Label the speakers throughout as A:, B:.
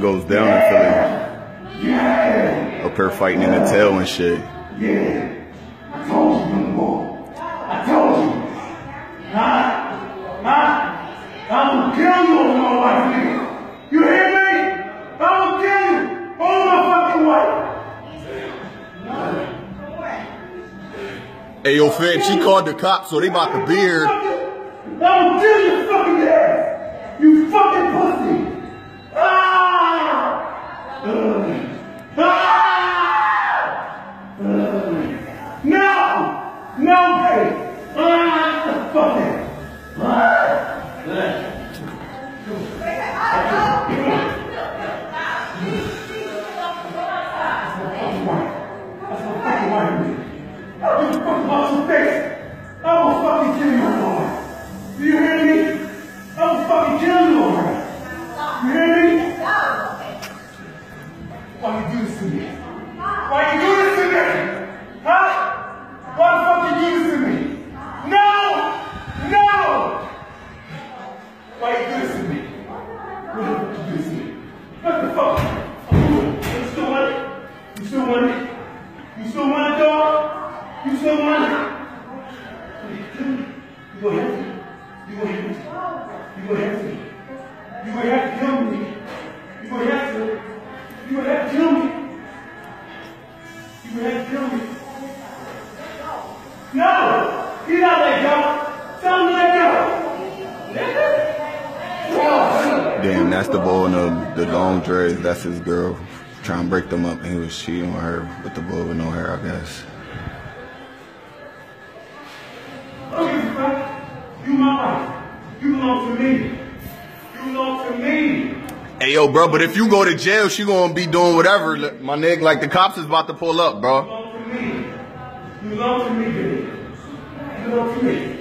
A: goes down in Philly. Up here fighting in the tail and shit.
B: Yeah. I told you, boy. I told you. Huh? Huh? I'm gonna kill you over my wife, nigga. You hear me? I'm gonna kill you over my fucking wife.
A: Hey, yo, Fed, she called the cops, so they about to be
B: Ah! Me? Why you do this to me? Huh? Why the fuck you do this to me? No! No! Why you do this to me? Why you do this to me? What the fuck? You still want it? You still want it? You still want it, dog? You still want it? You gonna have to. You gonna have to. You gonna have to. You gonna have to kill me. You gonna have to. You gonna have to kill.
A: Damn, that's the boy in the, the long dreads. That's his girl. Trying to break them up, and he was cheating on her with the boy with no hair, I guess.
B: Okay, you my wife. You belong to me. You belong to me.
A: Hey, yo, bro, but if you go to jail, she gonna be doing whatever. My nigga, like the cops is about to pull up,
B: You
A: bro.
B: belong to me. You to me, baby. You me.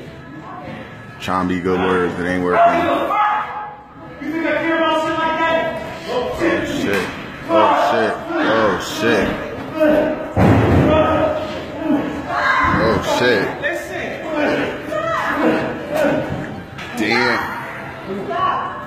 A: Trying to be good words, it ain't working.
B: don't give a fuck. You think I care about shit like that? Oh, shit.
A: Shit. Oh shit. Oh shit. Oh shit. Damn.